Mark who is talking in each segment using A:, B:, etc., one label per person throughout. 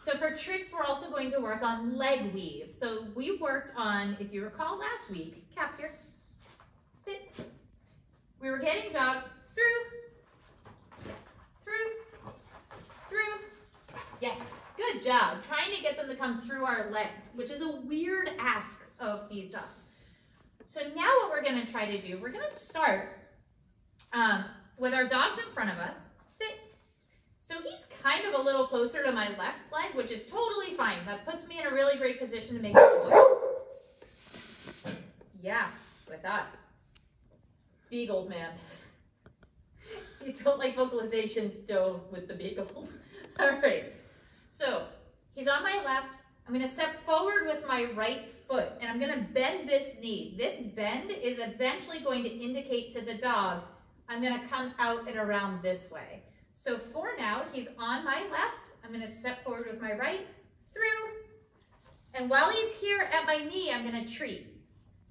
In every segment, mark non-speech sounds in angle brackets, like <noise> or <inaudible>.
A: So for tricks, we're also going to work on leg weave. So we worked on, if you recall last week, cap here, sit. We were getting dogs through, yes, through, through, yes, good job. Trying to get them to come through our legs, which is a weird ask of these dogs. So now what we're gonna try to do, we're gonna start um, with our dogs in front of us. So he's kind of a little closer to my left leg, which is totally fine. That puts me in a really great position to make a choice. Yeah, that's what I thought. Beagles, man. <laughs> you don't like vocalizations, do with the beagles. <laughs> All right, so he's on my left. I'm gonna step forward with my right foot and I'm gonna bend this knee. This bend is eventually going to indicate to the dog, I'm gonna come out and around this way. So for now, he's on my left. I'm gonna step forward with my right, through. And while he's here at my knee, I'm gonna treat.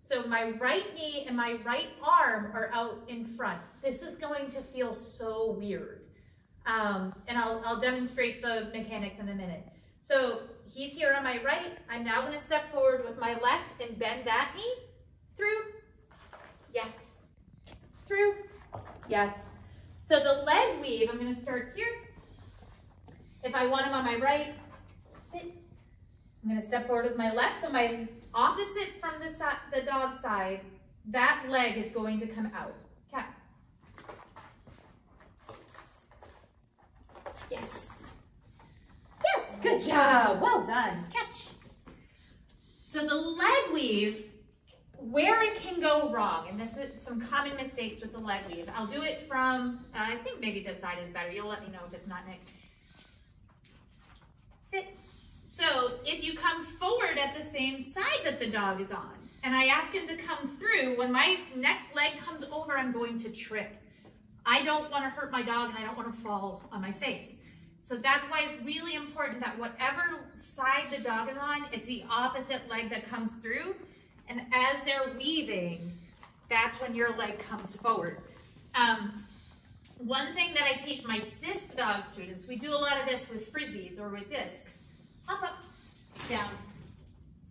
A: So my right knee and my right arm are out in front. This is going to feel so weird. Um, and I'll, I'll demonstrate the mechanics in a minute. So he's here on my right. I'm now gonna step forward with my left and bend that knee. Through, yes. Through, yes. So the leg weave, I'm gonna start here. If I want him on my right, sit. I'm gonna step forward with my left, so my opposite from the, the dog side, that leg is going to come out. Cap. Yes. Yes, good job. Well done. Catch. So the leg weave, where it can go wrong, and this is some common mistakes with the leg weave. I'll do it from, uh, I think maybe this side is better. You'll let me know if it's not, Nick. Sit. So if you come forward at the same side that the dog is on, and I ask him to come through, when my next leg comes over, I'm going to trip. I don't want to hurt my dog and I don't want to fall on my face. So that's why it's really important that whatever side the dog is on, it's the opposite leg that comes through. And as they're weaving, that's when your leg comes forward. Um, one thing that I teach my disc dog students, we do a lot of this with frisbees or with discs. Hop up, down,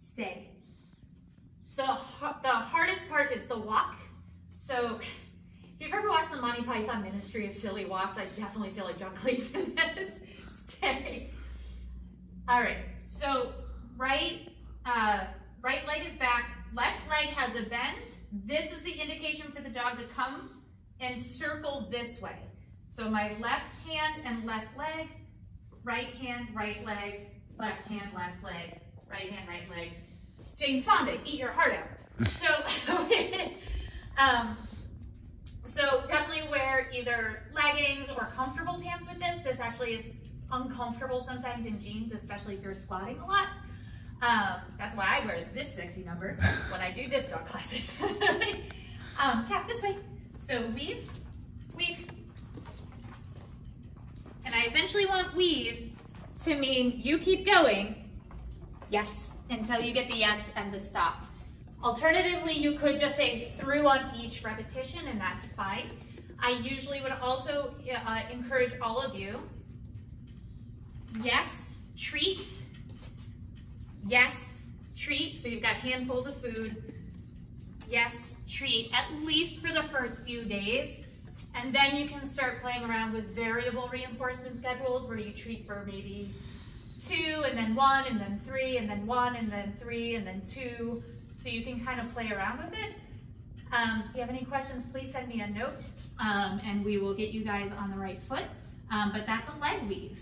A: stay. The, the hardest part is the walk. So if you've ever watched the Monty Python Ministry of Silly Walks, I definitely feel like John Cleese <laughs> in this day. All right, so right, uh, right leg is back, left leg has a bend. This is the indication for the dog to come and circle this way. So my left hand and left leg, right hand, right leg, left hand, left leg, right hand, right leg. Jane Fonda, eat your heart out. <laughs> So, <laughs> um, so definitely wear either leggings or comfortable pants with this. This actually is uncomfortable sometimes in jeans, especially if you're squatting a lot. Um, that's why I wear this sexy number when I do disc classes. <laughs> um, cap this way. So weave, weave. And I eventually want weave to mean you keep going, yes, until you get the yes and the stop. Alternatively, you could just say through on each repetition and that's fine. I usually would also uh, encourage all of you, yes, treat, yes, treat, so you've got handfuls of food, yes, treat, at least for the first few days. And then you can start playing around with variable reinforcement schedules where you treat for maybe two and then one and then three and then one and then three and then two. So you can kind of play around with it. Um, if you have any questions, please send me a note um, and we will get you guys on the right foot. Um, but that's a leg weave.